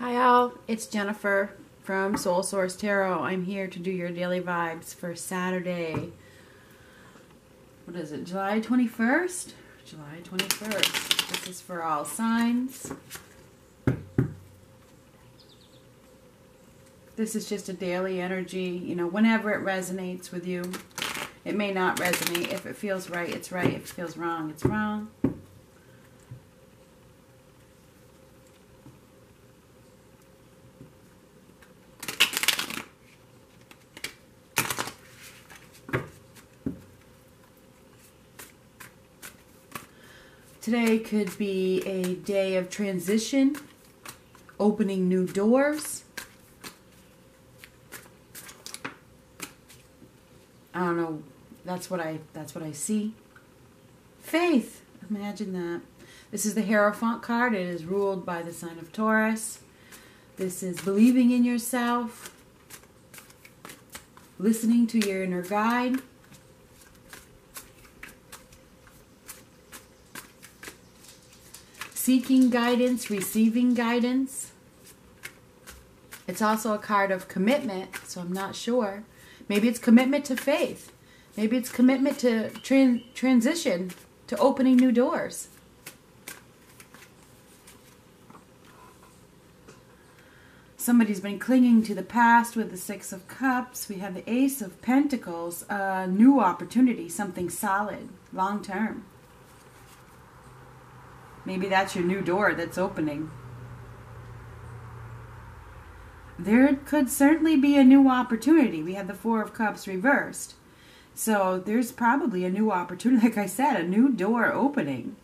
Hi, all. It's Jennifer from Soul Source Tarot. I'm here to do your daily vibes for Saturday. What is it? July 21st? July 21st. This is for all signs. This is just a daily energy. You know, whenever it resonates with you, it may not resonate. If it feels right, it's right. If it feels wrong, it's wrong. Today could be a day of transition, opening new doors. I don't know. That's what I that's what I see. Faith. Imagine that. This is the Hierophant card. It is ruled by the sign of Taurus. This is believing in yourself, listening to your inner guide. Seeking guidance, receiving guidance. It's also a card of commitment, so I'm not sure. Maybe it's commitment to faith. Maybe it's commitment to tran- transition, to opening new doors. Somebody's been clinging to the past with the Six of Cups. We have the Ace of Pentacles, a new opportunity, something solid, long term. Maybe that's your new door that's opening. There could certainly be a new opportunity. We have the Four of Cups reversed. So there's probably a new opportunity. Like I said, a new door opening.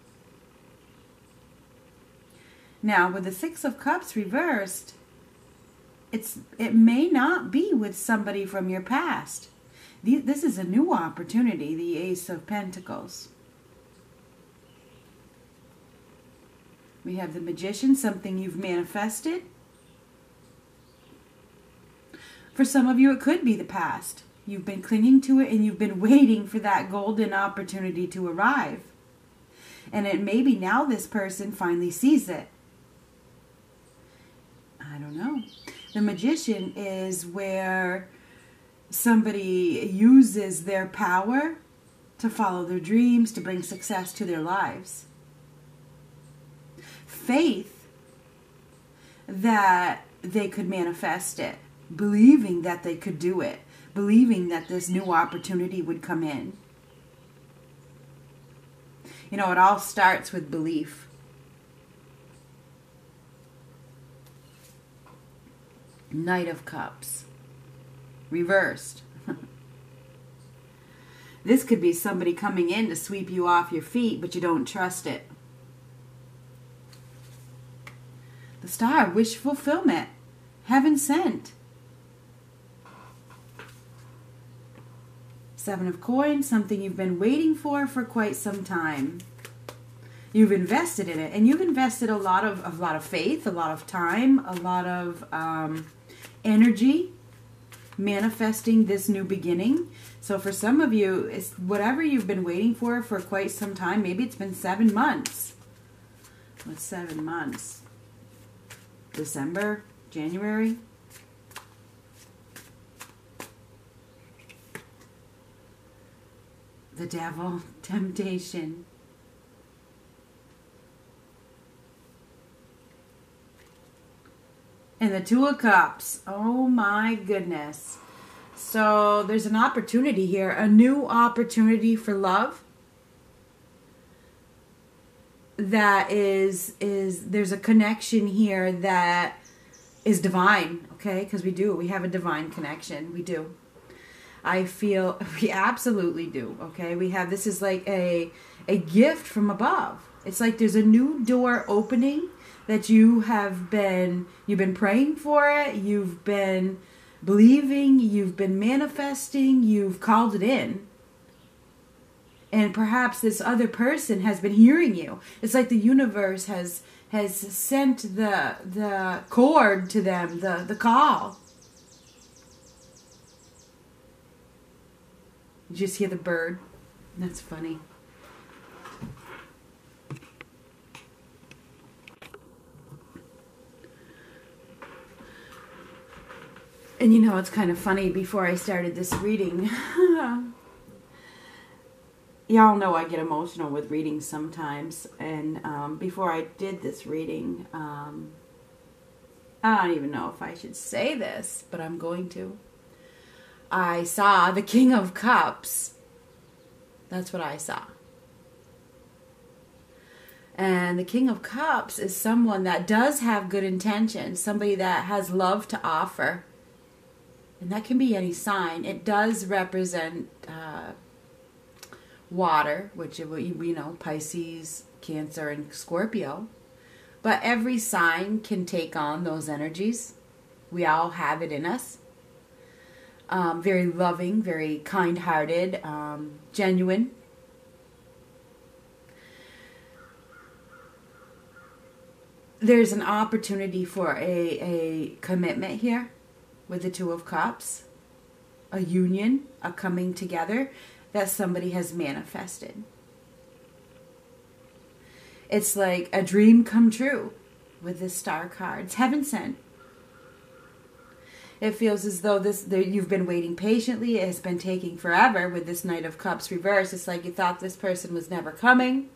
Now, with the Six of Cups reversed, it's it may not be with somebody from your past. This is a new opportunity, the Ace of Pentacles. We have the magician, something you've manifested. For some of you, it could be the past. You've been clinging to it and you've been waiting for that golden opportunity to arrive. And it may be now this person finally sees it. I don't know. The magician is where somebody uses their power to follow their dreams, to bring success to their lives faith that they could manifest it, believing that they could do it, believing that this new opportunity would come in. You know, it all starts with belief. Knight of Cups. Reversed. this could be somebody coming in to sweep you off your feet, but you don't trust it. The star, wish fulfillment, heaven sent. Seven of coins, something you've been waiting for for quite some time. You've invested in it, and you've invested a lot of a lot of faith, a lot of time, a lot of um, energy, manifesting this new beginning. So for some of you, it's whatever you've been waiting for for quite some time. Maybe it's been seven months. What's seven months? December, January. The devil, temptation. And the Two of Cups. Oh my goodness. So there's an opportunity here, a new opportunity for love that is is there's a connection here that is divine okay? Because we do we have a divine connection we do. I feel we absolutely do okay? We have this is like a a gift from above. It's like there's a new door opening that you have been you've been praying for it you've been believing you've been manifesting you've called it in and perhaps this other person has been hearing you. It's like the universe has has sent the the cord to them the the call. You just hear the bird? That's funny. And you know, it's kind of funny. Before I started this reading, y'all know I get emotional with readings sometimes. And um, before I did this reading, um, I don't even know if I should say this, but I'm going to. I saw the King of Cups. That's what I saw. And the King of Cups is someone that does have good intentions, somebody that has love to offer. And that can be any sign. It does represent uh, water, which we know Pisces, Cancer, and Scorpio. But every sign can take on those energies. We all have it in us. Um, very loving, very kind hearted, um, genuine. There's an opportunity for a, a commitment here with the Two of Cups, a union, a coming together that somebody has manifested. It's like a dream come true with this star card. It's heaven sent. It feels as though this you've been waiting patiently. It has been taking forever with this Knight of Cups reverse. It's like you thought this person was never coming.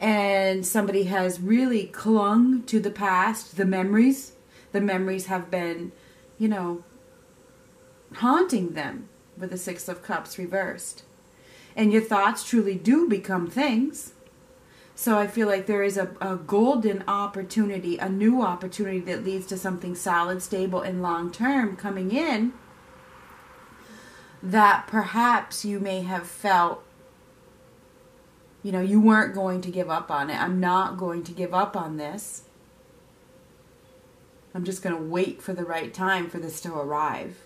And somebody has really clung to the past, the memories. The memories have been, you know, haunting them with the Six of Cups reversed. And your thoughts truly do become things. So I feel like there is a, a golden opportunity, a new opportunity that leads to something solid, stable, and long term coming in that perhaps you may have felt you know, you weren't going to give up on it. I'm not going to give up on this. I'm just going to wait for the right time for this to arrive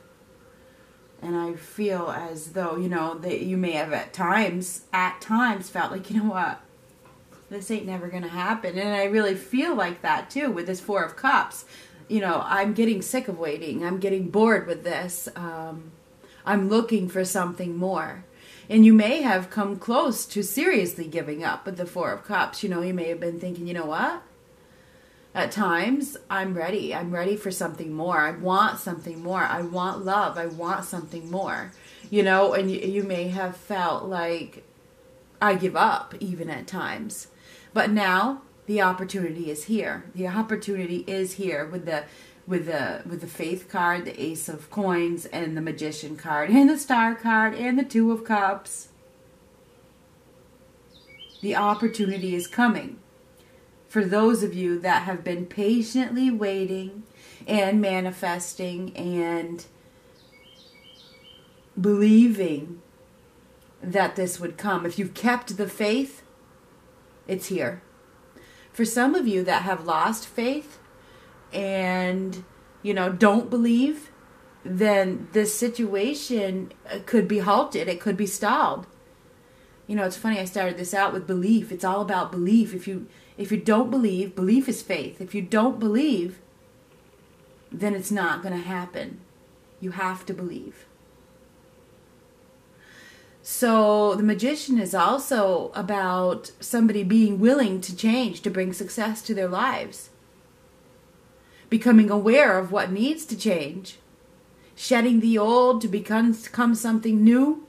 and I feel as though you know that you may have at times at times felt like you know what? This ain't never gonna happen. And I really feel like that too with this four of cups. You know I'm getting sick of waiting. I'm getting bored with this. Um, I'm looking for something more. And you may have come close to seriously giving up with the four of cups. You know you may have been thinking you know what at times i'm ready. I'm ready for something more. I want something more. I want love. I want something more. You know and you, you may have felt like i give up even at times. But now the opportunity is here. The opportunity is here with the with the with the faith card the ace of coins and the magician card and the star card and the two of cups. The opportunity is coming for those of you that have been patiently waiting and manifesting and believing that this would come. If you've kept the faith, it's here. For some of you that have lost faith and, you know, don't believe, then this situation uh, could be halted, it could be stalled. You know, it's funny I started this out with belief. It's all about belief. If you if you don't believe, belief is faith. If you don't believe, then it's not going to happen. You have to believe. So the magician is also about somebody being willing to change to bring success to their lives. Becoming aware of what needs to change. Shedding the old to become, become something new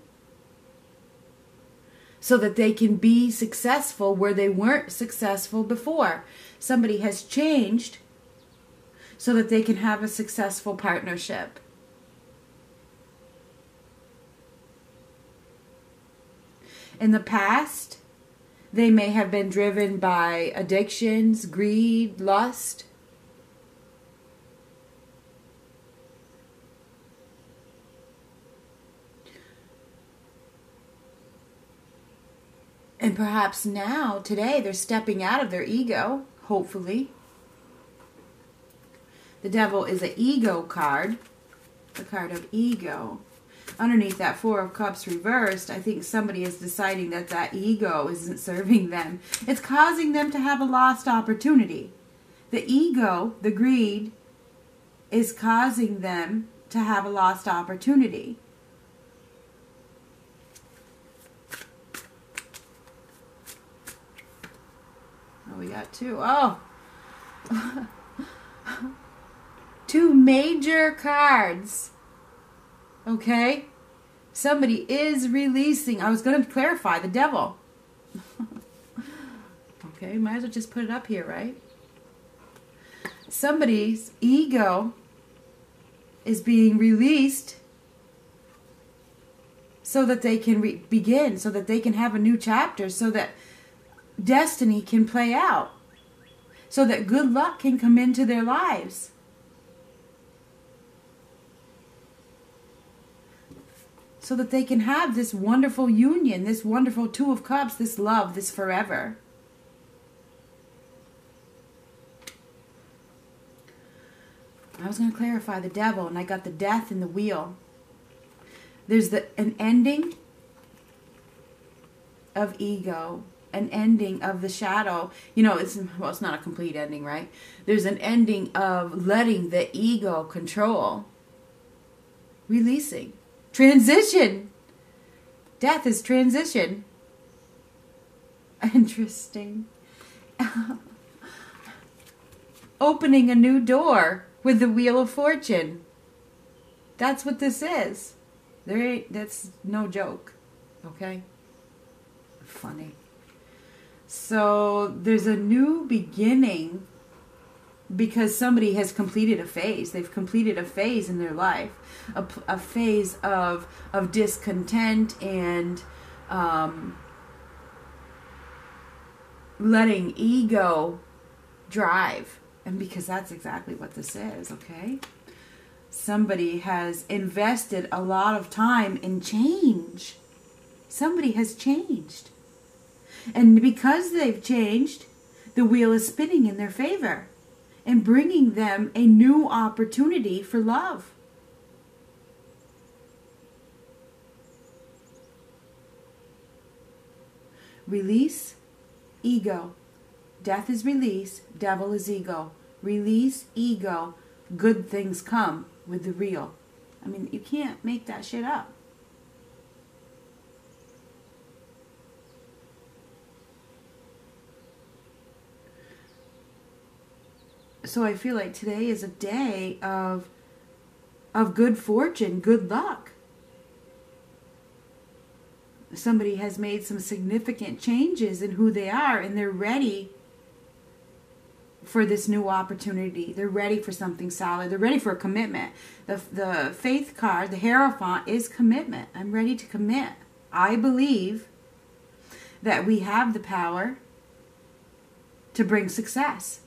so that they can be successful where they weren't successful before. Somebody has changed so that they can have a successful partnership. In the past, they may have been driven by addictions, greed, lust. And perhaps now, today, they're stepping out of their ego, hopefully. The devil is an ego card, the card of ego. Underneath that Four of Cups reversed, I think somebody is deciding that that ego isn't serving them. It's causing them to have a lost opportunity. The ego, the greed, is causing them to have a lost opportunity. Got two. Oh. Two major cards. Okay? Somebody is releasing. I was going to clarify the devil. okay, might as well just put it up here, right? Somebody's ego is being released so that they can begin, so that they can have a new chapter, so that destiny can play out, so that good luck can come into their lives. So that they can have this wonderful union, this wonderful Two of Cups, this love, this forever. I was going to clarify the devil, and I got the death in the wheel. There's the an ending of ego, an ending of the shadow. You know, it's well, it's not a complete ending, right? There's an ending of letting the ego control, releasing, transition. Death is transition. Interesting. Opening a new door with the Wheel of Fortune. That's what this is. There ain't that's no joke. Okay? Funny. So there's a new beginning because somebody has completed a phase. They've completed a phase in their life, a, a phase of of discontent and um, letting ego drive and because that's exactly what this is, okay? Somebody has invested a lot of time in change. Somebody has changed. And because they've changed, the wheel is spinning in their favor and bringing them a new opportunity for love. Release ego Death is release, devil is ego. Release ego, good things come with the real. I mean, you can't make that shit up. So I feel like today is a day of of good fortune, good luck. Somebody has made some significant changes in who they are and they're ready for this new opportunity. They're ready for something solid. They're ready for a commitment. The, the faith card, the Hierophant, is commitment. I'm ready to commit. I believe that we have the power to bring success.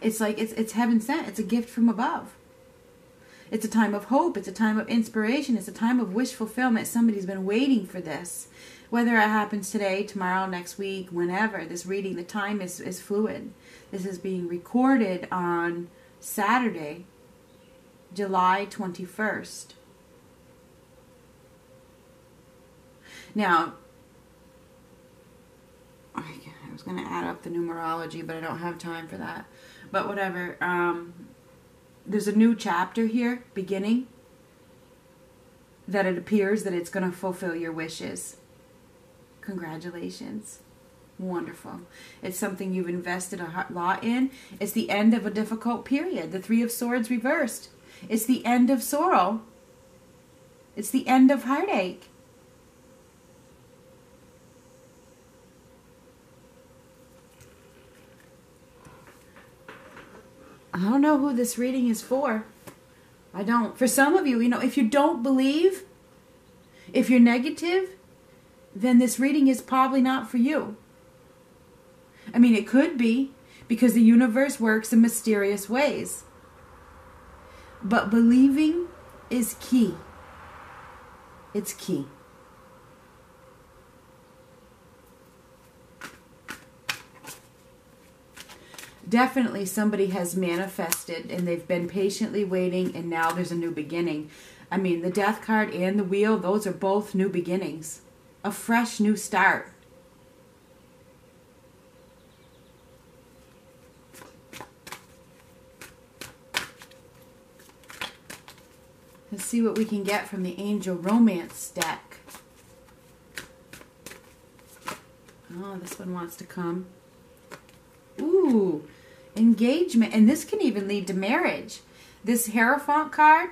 It's like it's it's heaven sent. It's a gift from above. It's a time of hope. It's a time of inspiration. It's a time of wish fulfillment. Somebody's been waiting for this whether it happens today, tomorrow, next week, whenever, this reading, the time is, is fluid. This is being recorded on Saturday, July 21st. Now, I was going to add up the numerology, but I don't have time for that. But whatever. Um, there's a new chapter here, beginning, that it appears that it's going to fulfill your wishes. Congratulations. Wonderful. It's something you've invested a lot in. It's the end of a difficult period. The Three of Swords reversed. It's the end of sorrow. It's the end of heartache. I don't know who this reading is for. I don't. For some of you, you know, if you don't believe, if you're negative, then this reading is probably not for you. I mean, it could be because the universe works in mysterious ways. But believing is key. It's key. Definitely somebody has manifested and they've been patiently waiting and now there's a new beginning. I mean, the death card and the wheel, those are both new beginnings a fresh new start. Let's see what we can get from the Angel Romance deck. Oh, this one wants to come. Ooh, engagement. And this can even lead to marriage. This Hierophant card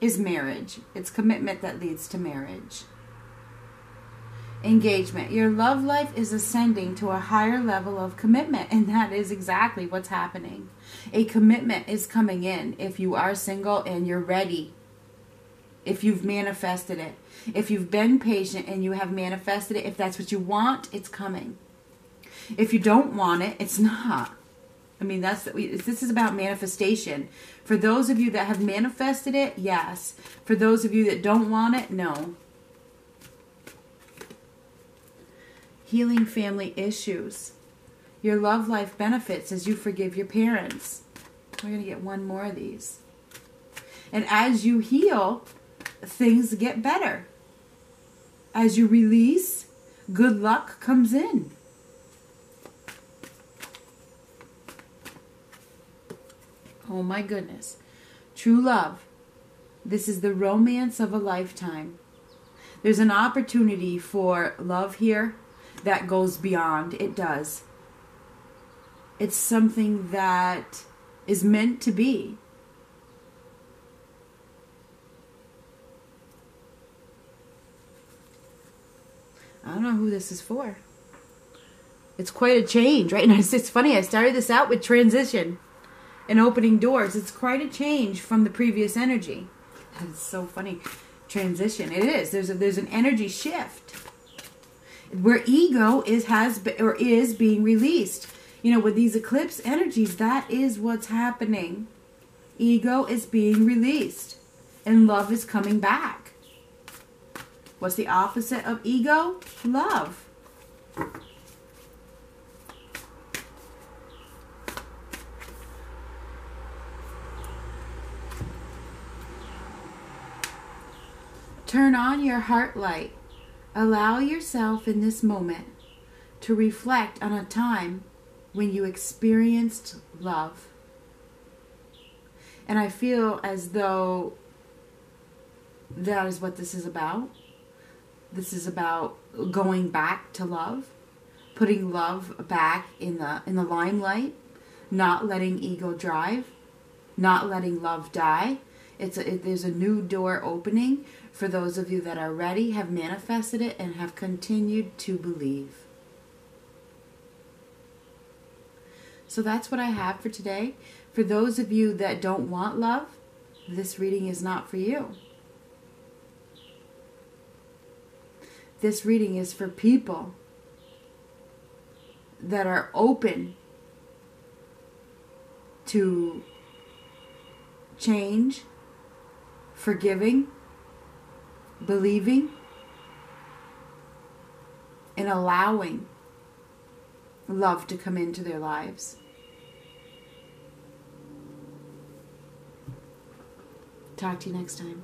is marriage. It's commitment that leads to marriage. Engagement. Your love life is ascending to a higher level of commitment, and that is exactly what's happening. A commitment is coming in if you are single and you're ready. If you've manifested it. If you've been patient and you have manifested it, if that's what you want, it's coming. If you don't want it, it's not. I mean, that's this is about manifestation. For those of you that have manifested it, yes. For those of you that don't want it, no. Healing family issues. Your love life benefits as you forgive your parents. We're going to get one more of these. And as you heal, things get better. As you release, good luck comes in. Oh my goodness. True love. This is the romance of a lifetime. There's an opportunity for love here that goes beyond. It does. It's something that is meant to be. I don't know who this is for. It's quite a change, right? And it's funny, I started this out with transition and opening doors. It's quite a change from the previous energy. It's so funny. Transition. It is. There's a, there's an energy shift where ego is has or is being released. You know, with these eclipse energies, that is what's happening. Ego is being released and love is coming back. What's the opposite of ego? Love. Turn on your heart light. Allow yourself in this moment to reflect on a time when you experienced love. And I feel as though that is what this is about. This is about going back to love, putting love back in the in the limelight, not letting ego drive, not letting love die. It's a, it, there's a new door opening for those of you that are ready, have manifested it, and have continued to believe. So that's what I have for today. For those of you that don't want love, this reading is not for you. This reading is for people that are open to change, forgiving, believing and allowing love to come into their lives. Talk to you next time.